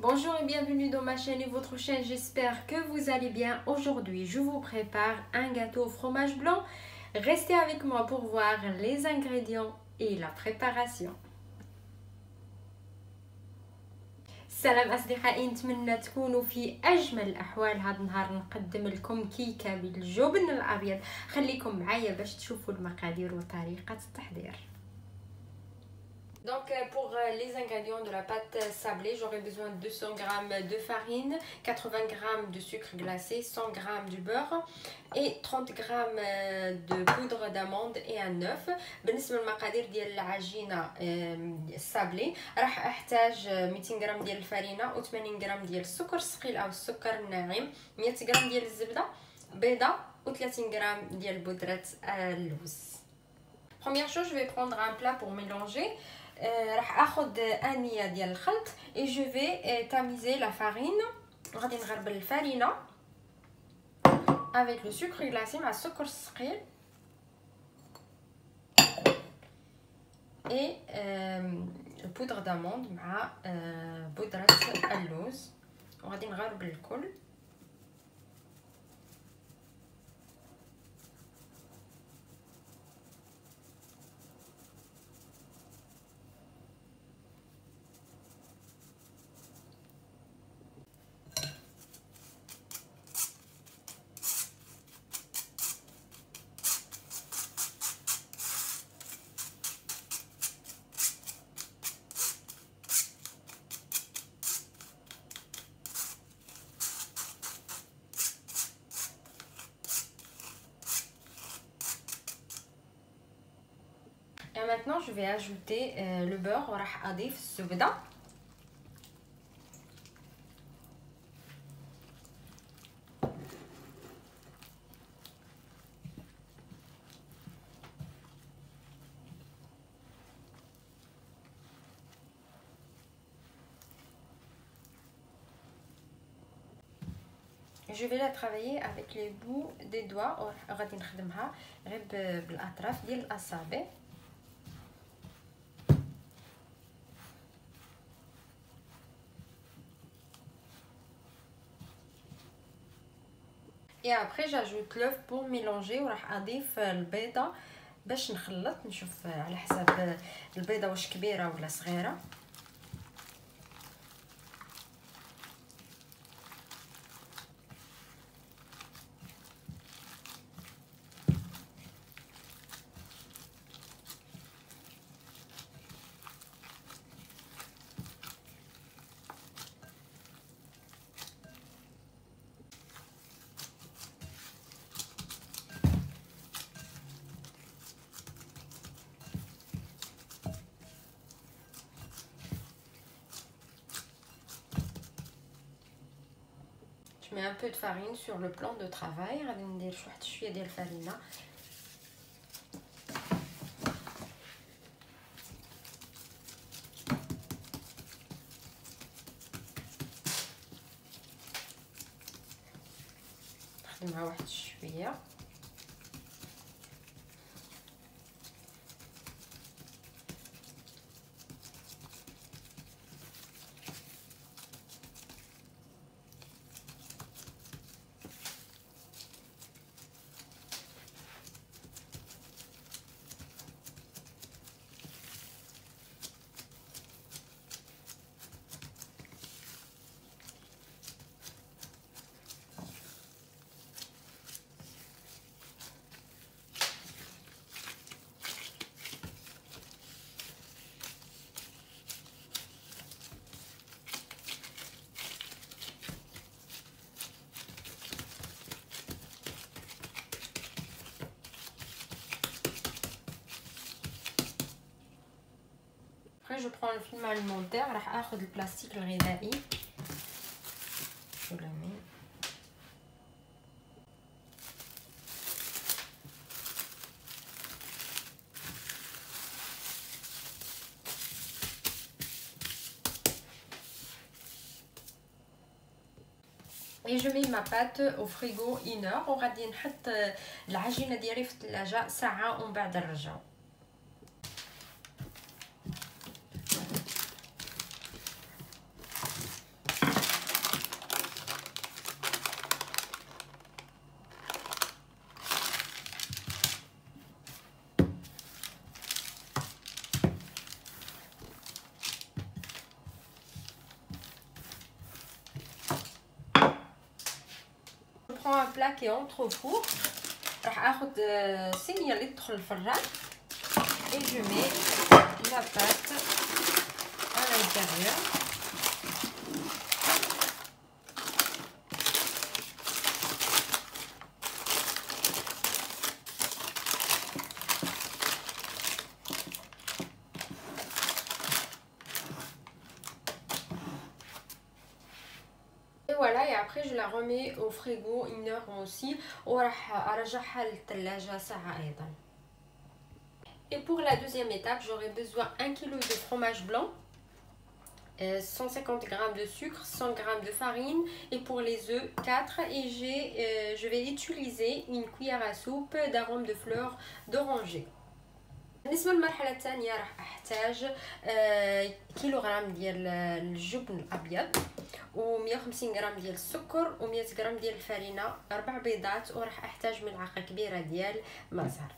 Bonjour et bienvenue dans ma chaîne et votre chaîne, j'espère que vous allez bien. Aujourd'hui, je vous prépare un gâteau au fromage blanc. Restez avec moi pour voir les ingrédients et la préparation. السلام اصدقائي نتمنى تكونوا في اجمل الاحوال هذا النهار نقدم لكم كيكه بالجبن الابيض خليكم معايا باش تشوفوا المقادير وطريقه التحضير Donc euh, pour euh, les ingrédients de la pâte sablée, j'aurai besoin de 200 g de farine, 80 g de sucre glacé, 100 g de beurre et 30 g de poudre d'amande et un œuf. بالنسبه للمقادير ديال العجينه السابلي راح احتاج 200 غرام ديال الفرينه و80 غرام ديال السكر الثقيل او السكر الناعم 100 غرام ديال الزبده بيضه و30 غرام ديال بودره اللوز Première chose, je vais prendre un plat pour mélanger. راح آخذ انيه ديال الخلط اي جو في تاميزي لا فارين غادي نغربل الفرينة avec le sucre glacé مع السكر الثقيل et البودره داموند مع بودره اللوز وغادي نغربل الكل maintenant, je vais ajouter euh, le beurre. راح أضيف الزبدة je vais la travailler avec les bouts des doigts غادي نخدمها غير بالاطراف ديال الاصابع et après j'ajoute l'œuf pour mélanger. وراح أضيف البيضة باش نخلط نشوف على حسب البيضة واش كبيرة ولا صغيرة. Je mets un peu de farine sur le plan de travail. غادي ندير واحد شويه ديال الفرينه نخدمها واحد شويه Après, je prends le film alimentaire. راح اخذ البلاستيك الغذائي je le mets et je mets ma pâte au frigo une heure وغادي نحط العجينه ديالي في الثلاجه ساعه ومن بعد نرجعو prends un plat qui entre au four. راح اخذ صينيه اللي تدخل الفران et je mets la pâte à l'intérieur voilà et après je la remets au frigo une heure aussi وراح ارجعها للثلاجه ساعه ايضا et pour la deuxième étape j'aurai besoin 1 kg de fromage blanc 150 g de sucre, 100 g de farine et pour les œufs 4 et j'ai, euh, je vais utiliser une cuillère à soupe d'arôme de fleurs d'oranger. بالنسبة للمرحلة الثانية راح أحتاج كيلوغرام ديال الجبن الأبيض و150 غرام ديال السكر و100 غرام ديال الفرينة أربع بيضات وراح أحتاج ملعقة كبيرة ديال مزهر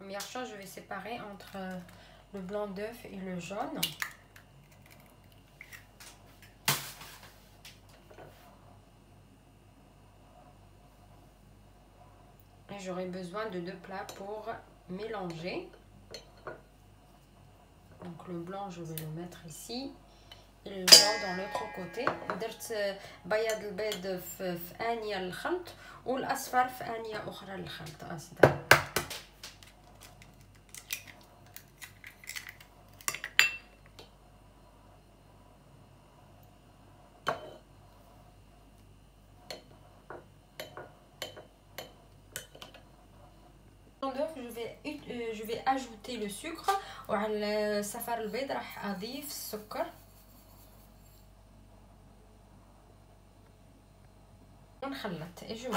Première chose, je vais séparer entre le blanc d'œuf et le jaune. J'aurai besoin de deux plats pour mélanger. Donc le blanc, je vais le mettre ici. Et le jaune dans l'autre côté. درت بياض البيض في آنية الخلط والأصفر في آنية أخرى للخلط أصلا. Sucre وعلى الصفار البيض راح أضيف السكر. ونخلط. أجي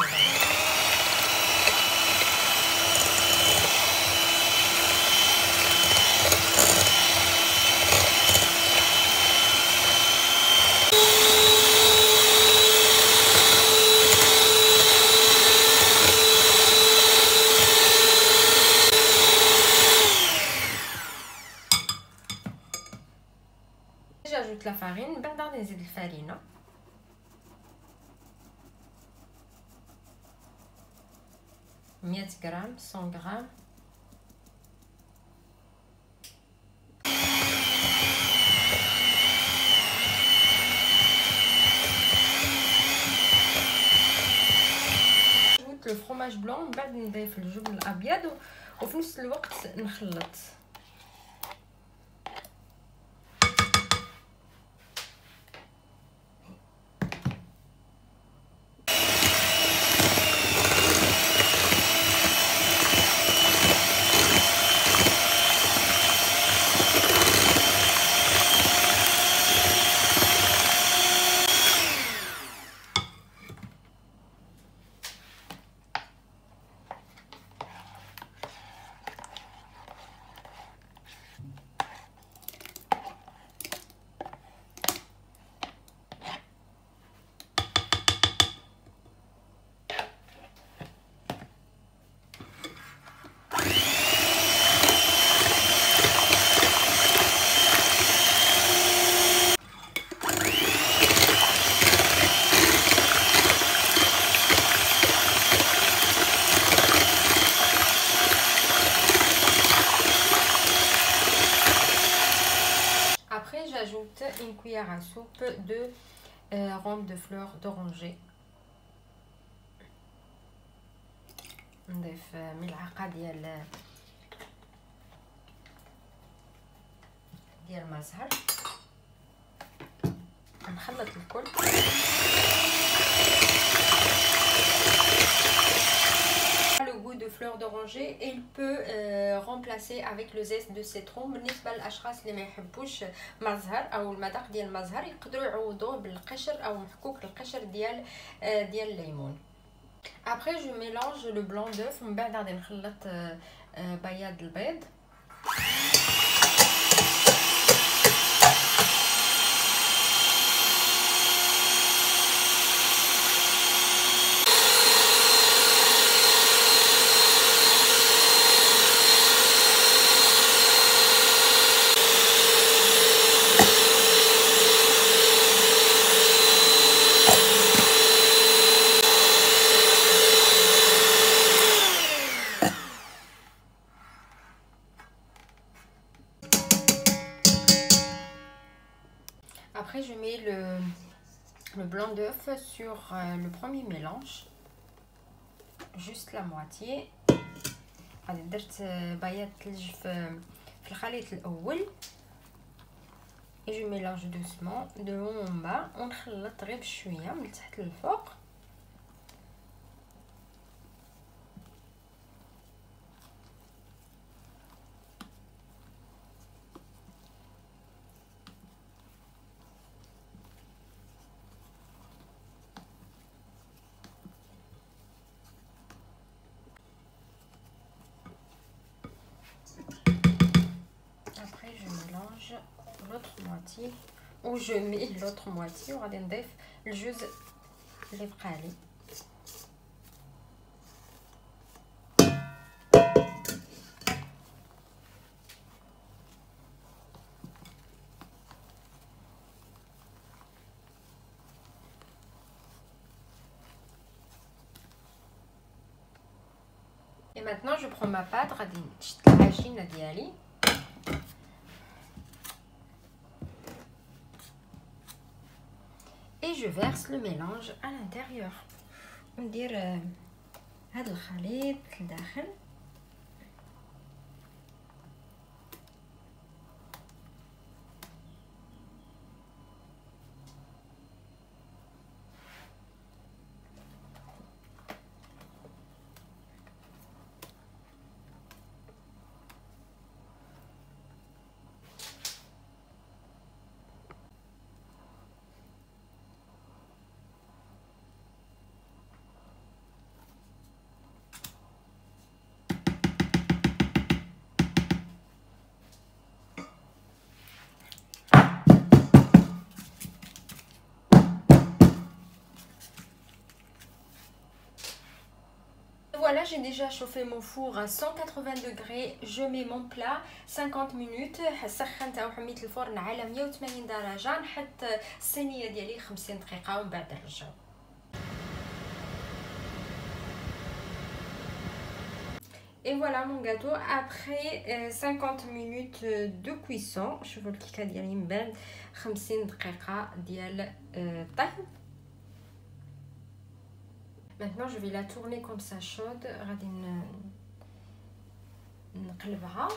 مية غرام 100 غرام نزيد الفرomاج بلون من بعد نضيف الجبن الابيض وفي نفس الوقت نخلط cuillère à soupe de euh, rhum de fleurs d'oranger نضيف ملعقه ديال ديال المزهر نخلط الكل goût de fleur d'oranger il peut euh, remplacer avec le zeste de citron بالنسبه للاشخاص اللي ما يحبوش مزهر او المذاق ديال المزهر يقدروا يعوضوه بالقشر او محكوك القشر ديال ديال الليمون après je mélange le blanc d'œuf من بعد غادي نخلط بياض البيض sur euh, le premier mélange. Juste la moitié. غادي درت بياض الثلج في في الخليط الاول et je mélange doucement de haut en bas ونخلط غير بشويه من تحت للفوق ou je mets l'autre moitié وغادي نضيف الجزء اللي بقى لي Et maintenant je prends ma pâte غادي نشد العجينه ديالي je verse le mélange à l'intérieur ندير هذا الخليط لداخل j'ai déjà chauffé mon four à 180 degrés. Je mets mon plat 50 minutes. سخنته وحميت الفرن على 180 درجة. نحط الصينية ديالي 50 دقيقة ومن بعد نرجعو. Et voilà mon gâteau après 50 minutes de cuisson. شوفوا الكيكه ديالي من بعد 50 دقيقة ديال الطهي. Maintenant, je vais la tourner comme ça chaude. غادي نقلبها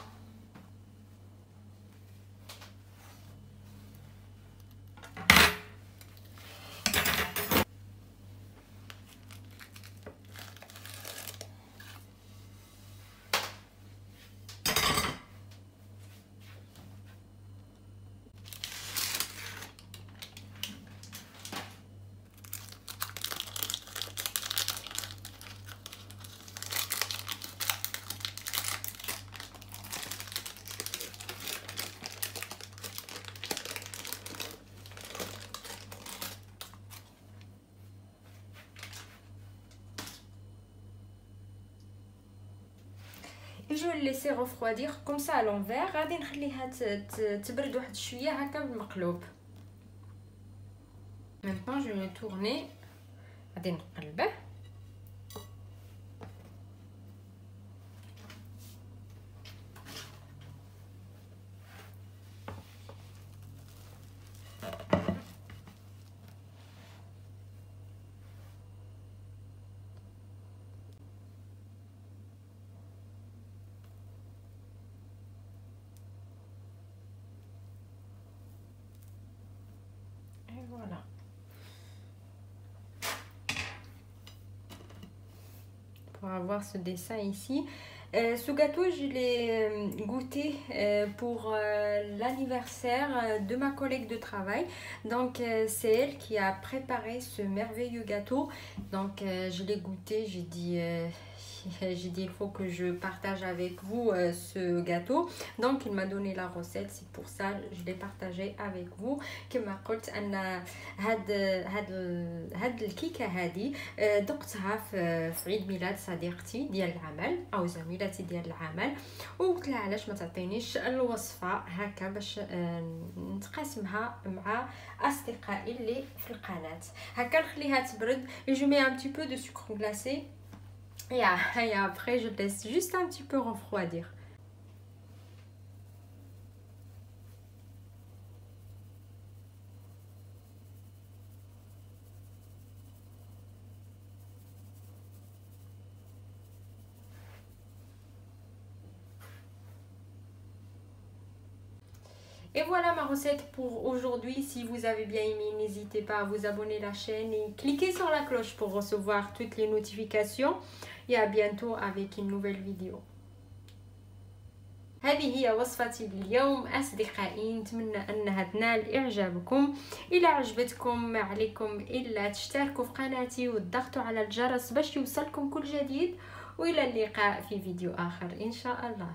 جو ليسي غوفخوادير كوم سا لونفير غادي نخليها تبرد واحد شويه هكا بالمقلوب مينطون جو تورني غادي Avoir ce dessin ici. Euh, ce gâteau, je l'ai euh, goûté euh, pour l'anniversaire de ma collègue de travail. Donc, c'est elle qui a préparé ce merveilleux gâteau. Donc, je l'ai goûté, j'ai dit j'ai dit il faut que je partage avec vous euh, ce gâteau donc il m'a donné la recette c'est pour ça je l'ai partagé avec vous كما قلت ان هاد هاد هاد الكيكه هذه ذقتها في في عيد ميلاد صديقتي ديال العمل او زميلتي ديال العمل وقلت لها علاش ما تعطينيش الوصفه هكا باش نتقاسمها مع اصدقائي اللي في القناه هكا نخليها تبرد جو مي ان بتي بو دو سكر غلاسي Et, après, je laisse juste un petit peu refroidir. Et voilà ma recette pour aujourd'hui. Si vous avez bien aimé, n'hésitez pas à vous abonner à la chaîne et cliquez sur la cloche pour recevoir toutes les notifications. Et à bientôt avec une nouvelle vidéo. هذه هي وصفتي لليوم أصدقائي نتمنى أنها تنال إعجابكم إذا عجبتكم ما عليكم إلا تشتركوا في قناتي وتضغطوا على الجرس باش يوصلكم كل جديد وإلى اللقاء في فيديو آخر إن شاء الله